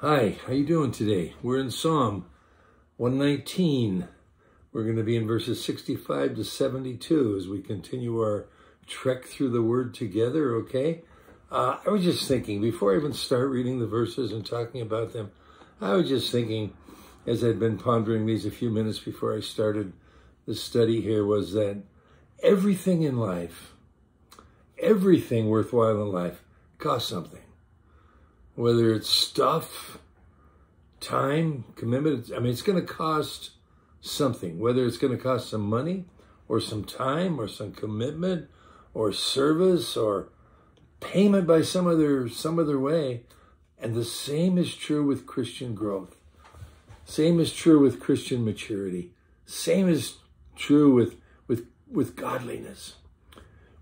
Hi, how you doing today? We're in Psalm 119. We're going to be in verses 65 to 72 as we continue our trek through the word together, okay? Uh, I was just thinking, before I even start reading the verses and talking about them, I was just thinking, as I'd been pondering these a few minutes before I started the study here, was that everything in life, everything worthwhile in life costs something whether it's stuff, time, commitment. I mean, it's going to cost something, whether it's going to cost some money or some time or some commitment or service or payment by some other some other way. And the same is true with Christian growth. Same is true with Christian maturity. Same is true with with with godliness.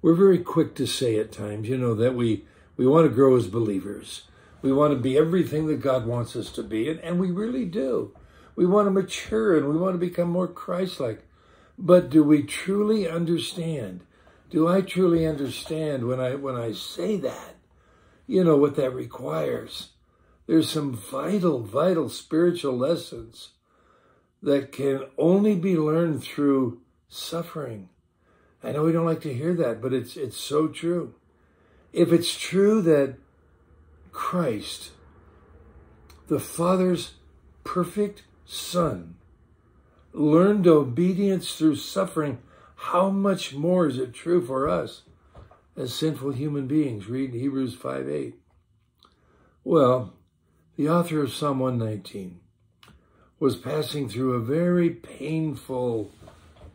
We're very quick to say at times, you know, that we we want to grow as believers. We want to be everything that God wants us to be, and, and we really do. We want to mature and we want to become more Christ like. But do we truly understand? Do I truly understand when I when I say that? You know what that requires. There's some vital, vital spiritual lessons that can only be learned through suffering. I know we don't like to hear that, but it's it's so true. If it's true that Christ, the Father's perfect Son, learned obedience through suffering, how much more is it true for us as sinful human beings? Read Hebrews 5 8. Well, the author of Psalm 119 was passing through a very painful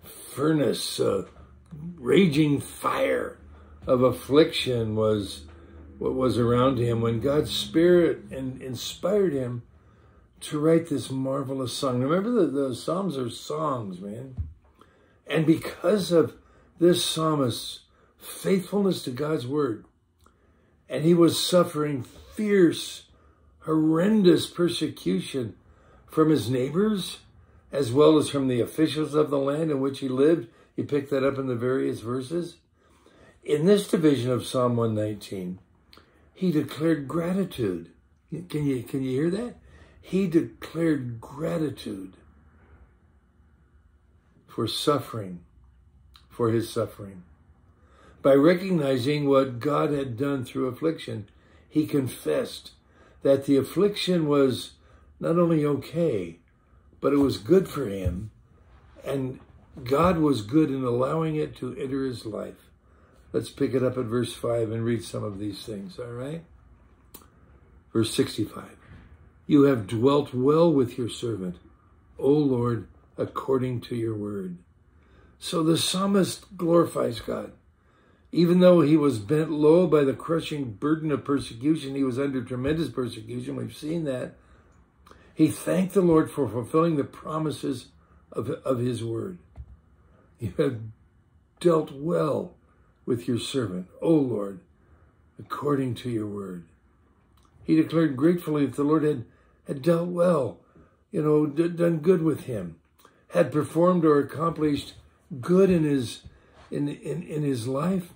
furnace, a raging fire of affliction was what was around him when God's Spirit in, inspired him to write this marvelous song. Remember, the, the Psalms are songs, man. And because of this psalmist's faithfulness to God's word, and he was suffering fierce, horrendous persecution from his neighbors, as well as from the officials of the land in which he lived. You pick that up in the various verses. In this division of Psalm 119, he declared gratitude. Can you, can you hear that? He declared gratitude for suffering, for his suffering. By recognizing what God had done through affliction, he confessed that the affliction was not only okay, but it was good for him, and God was good in allowing it to enter his life. Let's pick it up at verse 5 and read some of these things, all right? Verse 65 You have dwelt well with your servant, O Lord, according to your word. So the psalmist glorifies God. Even though he was bent low by the crushing burden of persecution, he was under tremendous persecution. We've seen that. He thanked the Lord for fulfilling the promises of, of his word. You have dealt well with your servant, O Lord, according to your word. He declared gratefully that the Lord had, had dealt well, you know, done good with him, had performed or accomplished good in his in, in, in his life.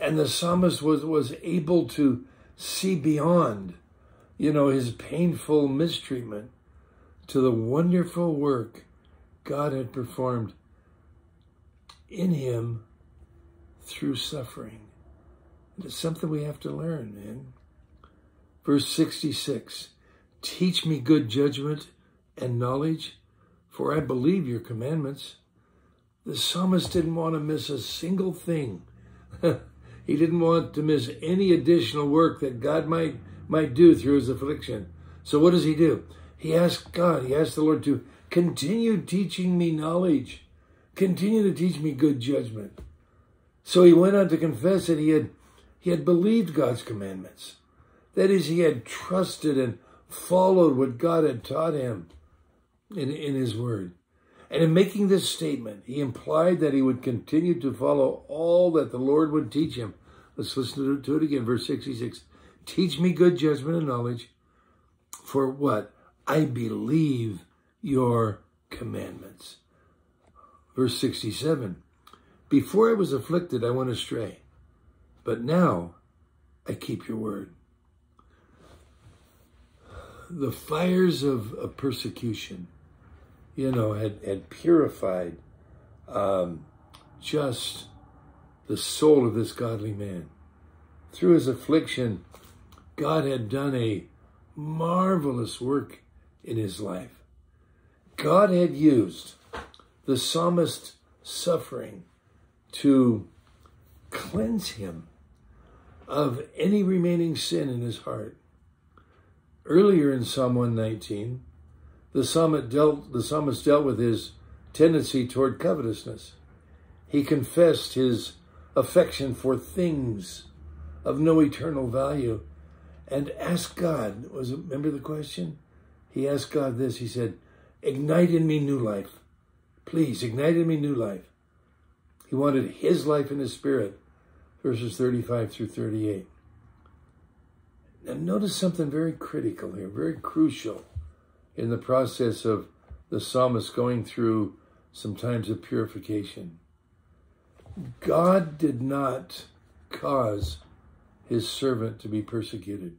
And the psalmist was, was able to see beyond, you know, his painful mistreatment to the wonderful work God had performed in him through suffering. It's something we have to learn, man. Verse 66 Teach me good judgment and knowledge, for I believe your commandments. The psalmist didn't want to miss a single thing. he didn't want to miss any additional work that God might, might do through his affliction. So what does he do? He asked God, he asked the Lord to continue teaching me knowledge, continue to teach me good judgment. So he went on to confess that he had, he had believed God's commandments. That is, he had trusted and followed what God had taught him in, in his word. And in making this statement, he implied that he would continue to follow all that the Lord would teach him. Let's listen to it again, verse 66. Teach me good judgment and knowledge. For what? I believe your commandments. Verse 67. Before I was afflicted, I went astray, but now I keep your word. the fires of, of persecution, you know, had, had purified um, just the soul of this godly man. Through his affliction, God had done a marvelous work in his life. God had used the psalmist's suffering to cleanse him of any remaining sin in his heart. Earlier in Psalm 119, the psalmist dealt, the psalmist dealt with his tendency toward covetousness. He confessed his affection for things of no eternal value and asked God, was it, remember the question? He asked God this, he said, ignite in me new life. Please, ignite in me new life. He wanted his life in his spirit, verses 35 through 38. Now notice something very critical here, very crucial in the process of the psalmist going through some times of purification. God did not cause his servant to be persecuted.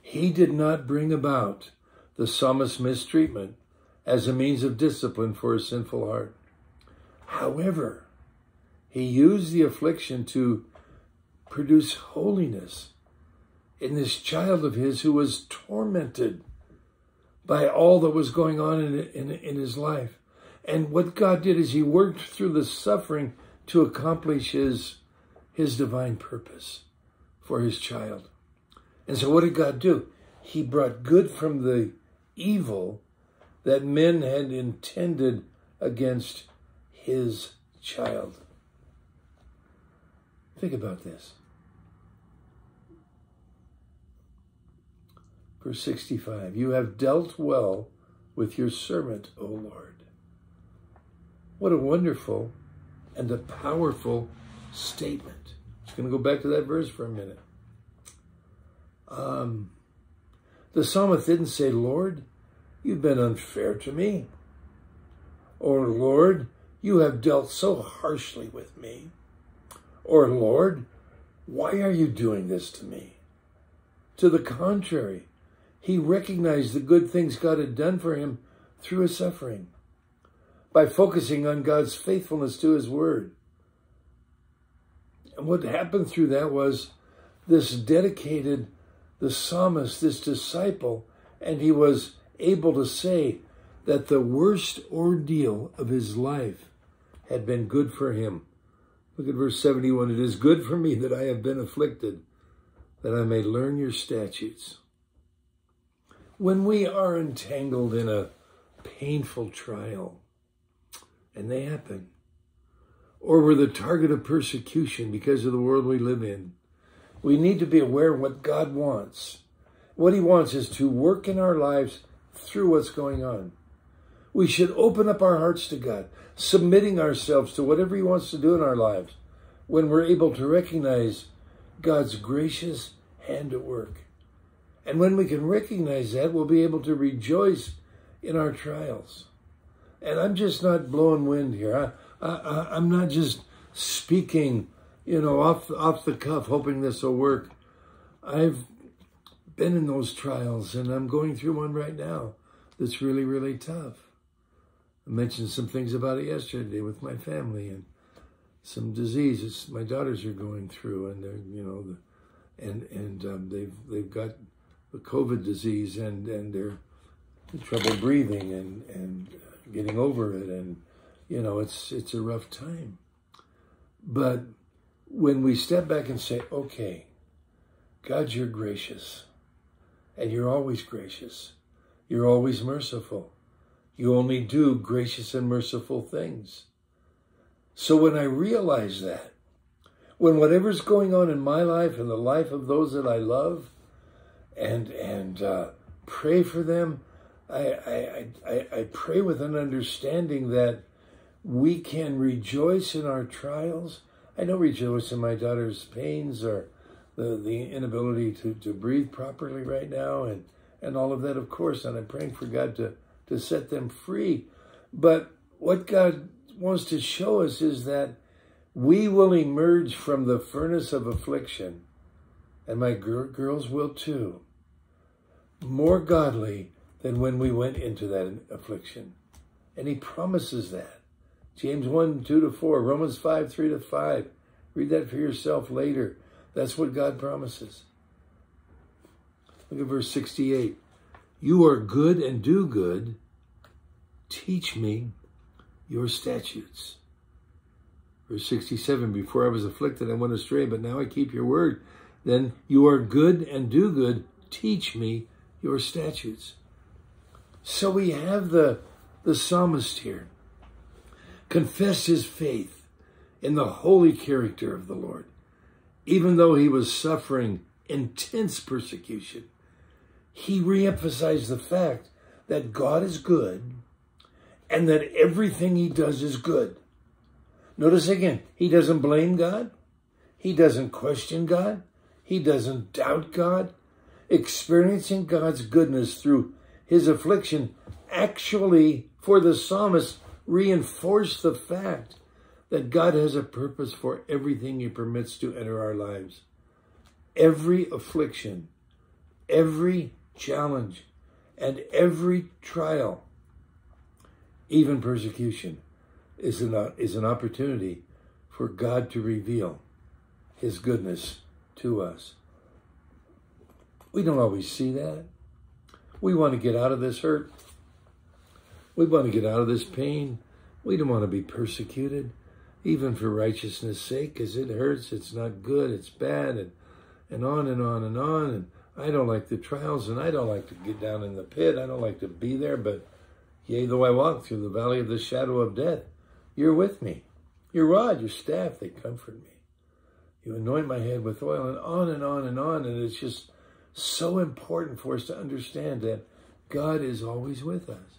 He did not bring about the psalmist's mistreatment as a means of discipline for his sinful heart. However, he used the affliction to produce holiness in this child of his who was tormented by all that was going on in, in, in his life. And what God did is he worked through the suffering to accomplish his, his divine purpose for his child. And so what did God do? He brought good from the evil that men had intended against his child. Think about this. Verse 65 You have dealt well with your servant, O Lord. What a wonderful and a powerful statement. Just going to go back to that verse for a minute. Um, the psalmist didn't say, Lord, you've been unfair to me. Or, Lord, you have dealt so harshly with me. Or, Lord, why are you doing this to me? To the contrary, he recognized the good things God had done for him through his suffering by focusing on God's faithfulness to his word. And what happened through that was this dedicated, the psalmist, this disciple, and he was able to say that the worst ordeal of his life had been good for him. Look at verse 71. It is good for me that I have been afflicted, that I may learn your statutes. When we are entangled in a painful trial, and they happen. Or we're the target of persecution because of the world we live in. We need to be aware of what God wants. What he wants is to work in our lives through what's going on. We should open up our hearts to God, submitting ourselves to whatever he wants to do in our lives when we're able to recognize God's gracious hand at work. And when we can recognize that, we'll be able to rejoice in our trials. And I'm just not blowing wind here. I, I, I'm not just speaking, you know, off off the cuff, hoping this will work. I've been in those trials, and I'm going through one right now that's really, really tough. I mentioned some things about it yesterday with my family and some diseases my daughters are going through, and you know, the, and and um, they've they've got the COVID disease, and and they're trouble breathing, and and getting over it and you know it's it's a rough time. But when we step back and say okay god you're gracious and you're always gracious. You're always merciful you only do gracious and merciful things so when i realize that when whatever's going on in my life and the life of those that i love and and uh, pray for them I, I, I, I pray with an understanding that we can rejoice in our trials. I don't rejoice in my daughter's pains or the, the inability to, to breathe properly right now and, and all of that, of course, and I'm praying for God to, to set them free. But what God wants to show us is that we will emerge from the furnace of affliction, and my girls will too more godly than when we went into that affliction. And he promises that. James 1, 2 to 4, Romans 5, 3 to 5. Read that for yourself later. That's what God promises. Look at verse 68. You are good and do good. Teach me your statutes. Verse 67 Before I was afflicted, I went astray, but now I keep your word. Then you are good and do good. Teach me your statutes. So we have the, the psalmist here confess his faith in the holy character of the Lord, even though he was suffering intense persecution. He reemphasized the fact that God is good and that everything he does is good. Notice again, he doesn't blame God. He doesn't question God. He doesn't doubt God. Experiencing God's goodness through his affliction actually, for the psalmist, reinforced the fact that God has a purpose for everything he permits to enter our lives. Every affliction, every challenge, and every trial, even persecution, is an, is an opportunity for God to reveal his goodness to us. We don't always see that. We want to get out of this hurt. We want to get out of this pain. We don't want to be persecuted, even for righteousness' sake, because it hurts, it's not good, it's bad, and, and on and on and on. And I don't like the trials, and I don't like to get down in the pit. I don't like to be there, but yea, though I walk through the valley of the shadow of death, you're with me. Your rod, your staff, they comfort me. You anoint my head with oil, and on and on and on. And it's just so important for us to understand that God is always with us.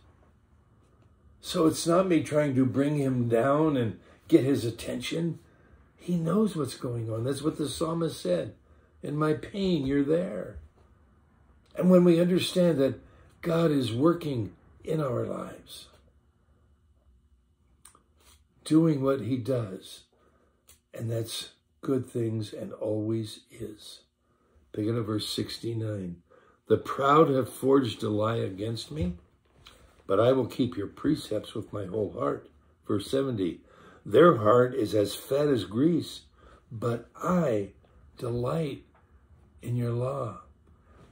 So it's not me trying to bring him down and get his attention. He knows what's going on. That's what the psalmist said. In my pain, you're there. And when we understand that God is working in our lives, doing what he does, and that's good things and always is. Begin at verse 69. The proud have forged a lie against me, but I will keep your precepts with my whole heart. Verse 70. Their heart is as fat as grease, but I delight in your law.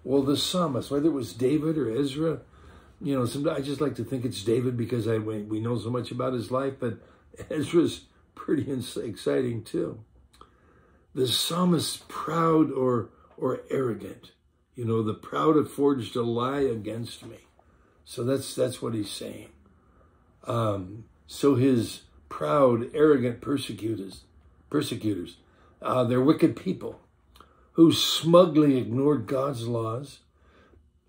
Well, the psalmist, whether it was David or Ezra, you know, sometimes I just like to think it's David because I we know so much about his life, but Ezra's pretty exciting too. The psalmist proud or or arrogant. You know, the proud have forged a lie against me. So that's that's what he's saying. Um, so his proud, arrogant persecutors, persecutors, uh, they're wicked people who smugly ignored God's laws.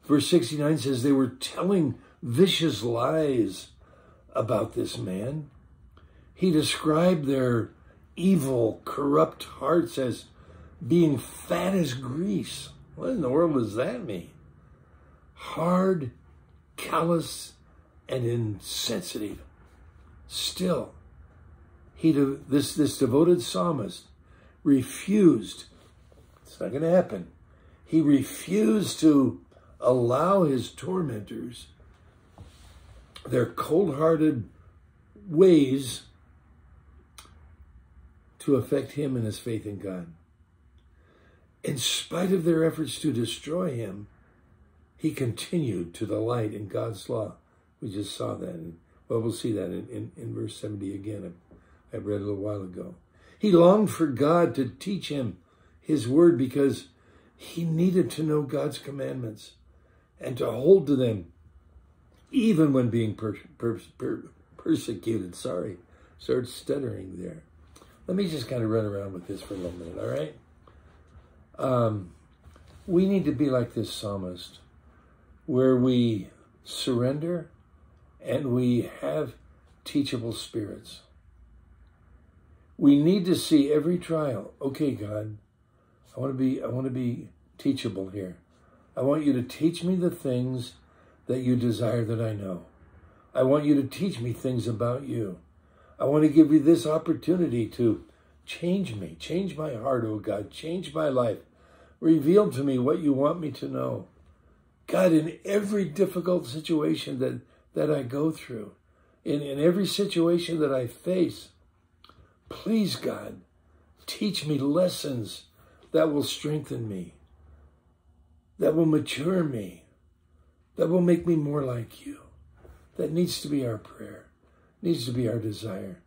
Verse 69 says they were telling vicious lies about this man. He described their evil, corrupt hearts as being fat as grease. What in the world does that mean? Hard, callous, and insensitive. Still, he this this devoted psalmist refused. It's not going to happen. He refused to allow his tormentors their cold-hearted ways to affect him and his faith in God. In spite of their efforts to destroy him, he continued to delight in God's law. We just saw that. Well, we'll see that in, in, in verse 70 again. I read a little while ago. He longed for God to teach him his word because he needed to know God's commandments and to hold to them even when being per, per, per, persecuted. Sorry, started stuttering there. Let me just kind of run around with this for a little minute, all right? Um, we need to be like this psalmist, where we surrender and we have teachable spirits. We need to see every trial. Okay, God, I want to be I want to be teachable here. I want you to teach me the things that you desire that I know. I want you to teach me things about you. I want to give you this opportunity to change me, change my heart, oh God, change my life. Reveal to me what you want me to know. God, in every difficult situation that, that I go through, in, in every situation that I face, please, God, teach me lessons that will strengthen me, that will mature me, that will make me more like you. That needs to be our prayer, needs to be our desire.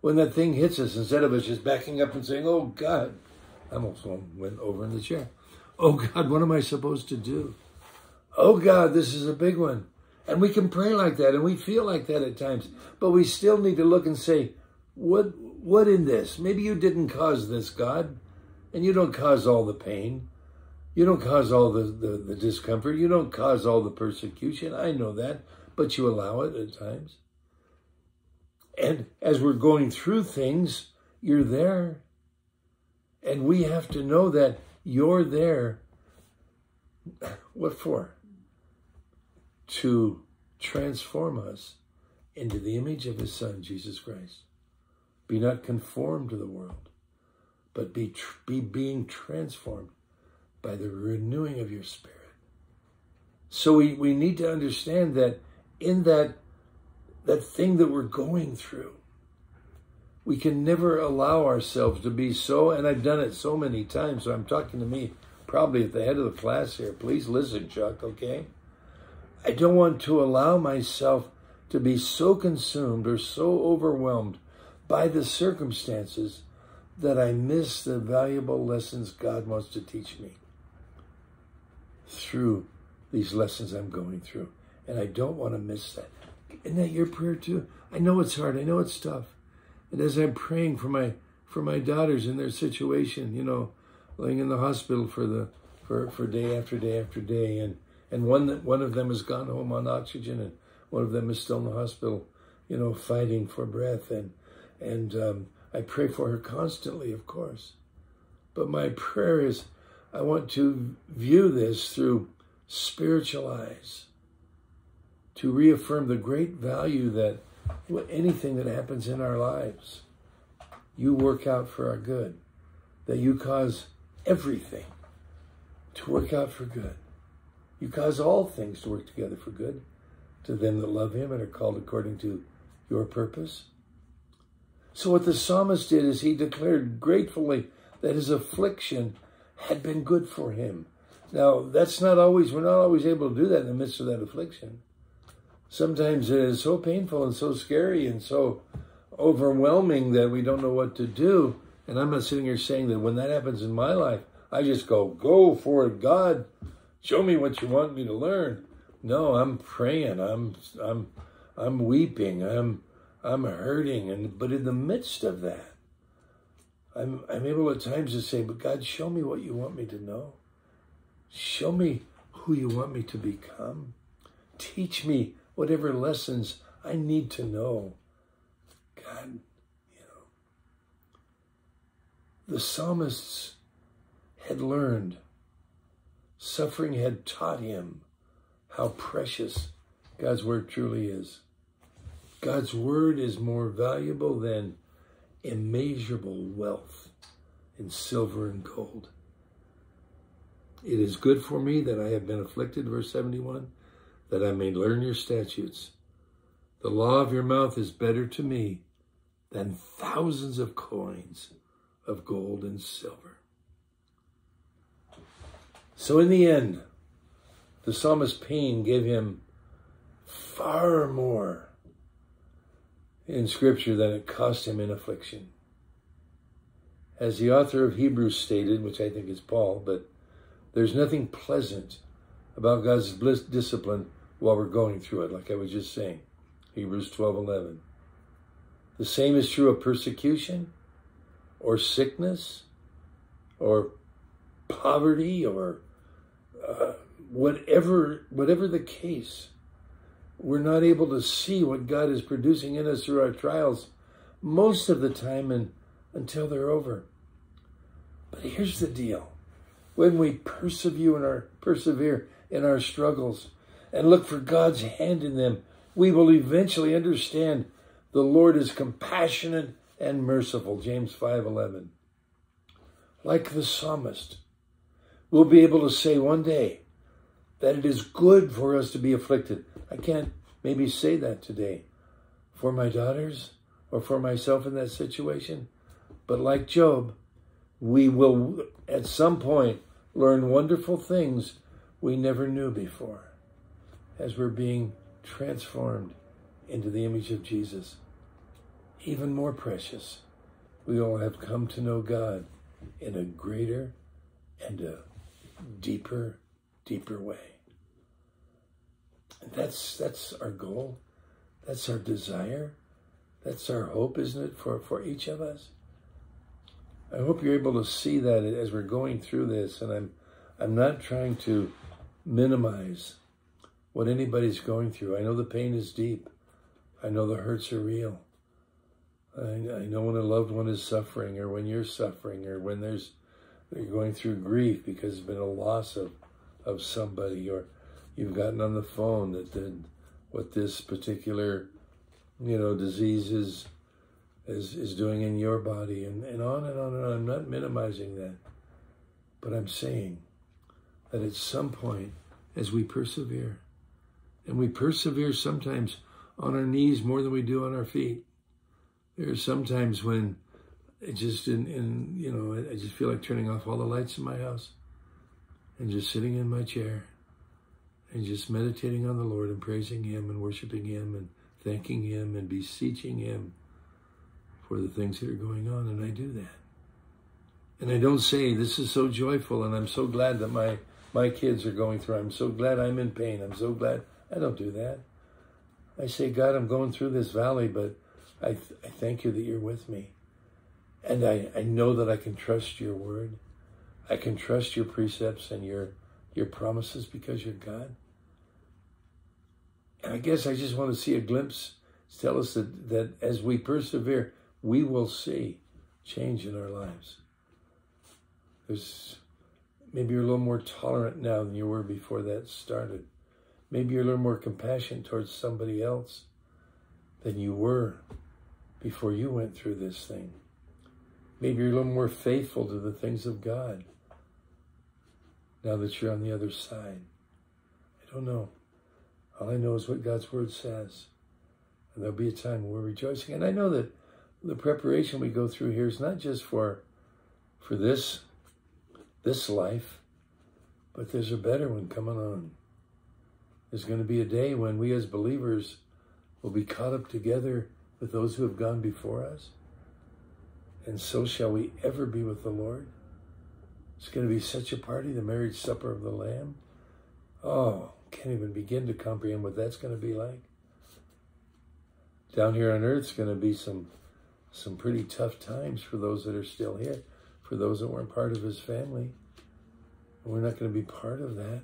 When that thing hits us, instead of us just backing up and saying, Oh God, I almost went over in the chair. Oh God, what am I supposed to do? Oh God, this is a big one. And we can pray like that and we feel like that at times, but we still need to look and say, what, what in this? Maybe you didn't cause this, God, and you don't cause all the pain. You don't cause all the, the, the discomfort. You don't cause all the persecution. I know that, but you allow it at times. And as we're going through things, you're there. And we have to know that you're there. What for? To transform us into the image of his son, Jesus Christ. Be not conformed to the world, but be, be being transformed by the renewing of your spirit. So we, we need to understand that in that, that thing that we're going through, we can never allow ourselves to be so, and I've done it so many times, so I'm talking to me probably at the head of the class here. Please listen, Chuck, okay? I don't want to allow myself to be so consumed or so overwhelmed by the circumstances that I miss the valuable lessons God wants to teach me through these lessons I'm going through. And I don't want to miss that. Isn't that your prayer too? I know it's hard. I know it's tough. And as I'm praying for my for my daughters in their situation, you know, laying in the hospital for the for, for day after day after day, and and one that one of them has gone home on oxygen, and one of them is still in the hospital, you know, fighting for breath, and and um, I pray for her constantly, of course. But my prayer is, I want to view this through spiritual eyes, to reaffirm the great value that anything that happens in our lives, you work out for our good, that you cause everything to work out for good. You cause all things to work together for good to them that love him and are called according to your purpose. So, what the psalmist did is he declared gratefully that his affliction had been good for him. Now, that's not always, we're not always able to do that in the midst of that affliction. Sometimes it is so painful and so scary and so overwhelming that we don't know what to do. And I'm not sitting here saying that when that happens in my life, I just go, go for it, God. Show me what you want me to learn. No, I'm praying. I'm I'm I'm weeping. I'm I'm hurting. And but in the midst of that, I'm I'm able at times to say, but God, show me what you want me to know. Show me who you want me to become. Teach me whatever lessons I need to know. God, you know. The psalmists had learned Suffering had taught him how precious God's word truly is. God's word is more valuable than immeasurable wealth in silver and gold. It is good for me that I have been afflicted, verse 71, that I may learn your statutes. The law of your mouth is better to me than thousands of coins of gold and silver. So in the end, the psalmist's pain gave him far more in Scripture than it cost him in affliction. As the author of Hebrews stated, which I think is Paul, but there's nothing pleasant about God's bliss discipline while we're going through it, like I was just saying. Hebrews 12 11. The same is true of persecution or sickness or poverty or uh, whatever whatever the case, we're not able to see what God is producing in us through our trials most of the time and until they're over. But here's the deal. When we persevere in our persevere in our struggles and look for God's hand in them, we will eventually understand the Lord is compassionate and merciful. James 5:11. Like the psalmist, we'll be able to say one day that it is good for us to be afflicted. I can't maybe say that today for my daughters or for myself in that situation. But like Job, we will at some point learn wonderful things we never knew before as we're being transformed into the image of Jesus. Even more precious, we all have come to know God in a greater and a deeper, deeper way. That's that's our goal. That's our desire. That's our hope, isn't it, for, for each of us? I hope you're able to see that as we're going through this, and I'm I'm not trying to minimize what anybody's going through. I know the pain is deep. I know the hurts are real. I, I know when a loved one is suffering, or when you're suffering, or when there's you're going through grief because there's been a loss of of somebody, or you've gotten on the phone that the, what this particular you know disease is is is doing in your body, and, and on and on and on. I'm not minimizing that, but I'm saying that at some point, as we persevere, and we persevere sometimes on our knees more than we do on our feet. There are sometimes when it just in, in you know I just feel like turning off all the lights in my house and just sitting in my chair and just meditating on the Lord and praising Him and worshiping Him and thanking Him and beseeching Him for the things that are going on. And I do that. And I don't say, this is so joyful and I'm so glad that my, my kids are going through. I'm so glad I'm in pain. I'm so glad. I don't do that. I say, God, I'm going through this valley, but I, th I thank you that you're with me. And I, I know that I can trust your word. I can trust your precepts and your, your promises because you're God. I guess I just want to see a glimpse, tell us that, that as we persevere, we will see change in our lives. There's maybe you're a little more tolerant now than you were before that started. Maybe you're a little more compassionate towards somebody else than you were before you went through this thing. Maybe you're a little more faithful to the things of God now that you're on the other side. I don't know. All I know is what God's word says. And there'll be a time when we're rejoicing. And I know that the preparation we go through here is not just for for this this life, but there's a better one coming on. There's going to be a day when we as believers will be caught up together with those who have gone before us. And so shall we ever be with the Lord. It's going to be such a party, the marriage supper of the Lamb. Oh, can't even begin to comprehend what that's going to be like. Down here on earth, it's going to be some some pretty tough times for those that are still here, for those that weren't part of his family. we're not going to be part of that.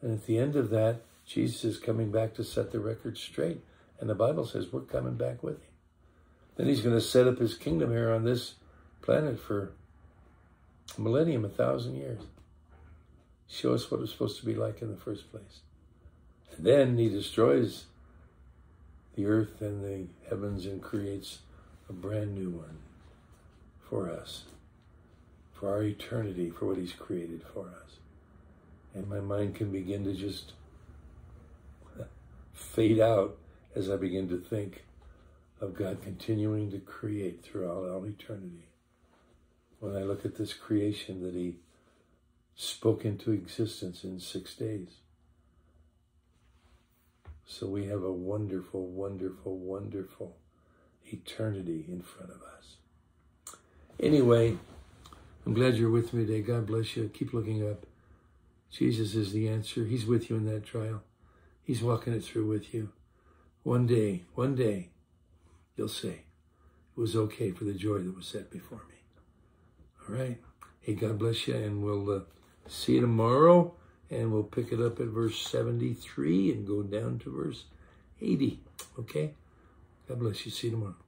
And at the end of that, Jesus is coming back to set the record straight. And the Bible says we're coming back with him. Then he's going to set up his kingdom here on this planet for a millennium, a thousand years. Show us what it's supposed to be like in the first place. And then he destroys the earth and the heavens and creates a brand new one for us, for our eternity, for what He's created for us. And my mind can begin to just fade out as I begin to think of God continuing to create throughout all eternity. When I look at this creation that He spoke into existence in six days. So we have a wonderful, wonderful, wonderful eternity in front of us. Anyway, I'm glad you're with me today. God bless you. Keep looking up. Jesus is the answer. He's with you in that trial. He's walking it through with you. One day, one day, you'll say, it was okay for the joy that was set before me. All right. Hey, God bless you, and we'll uh, see you tomorrow, and we'll pick it up at verse 73 and go down to verse 80. Okay? God bless you. See you tomorrow.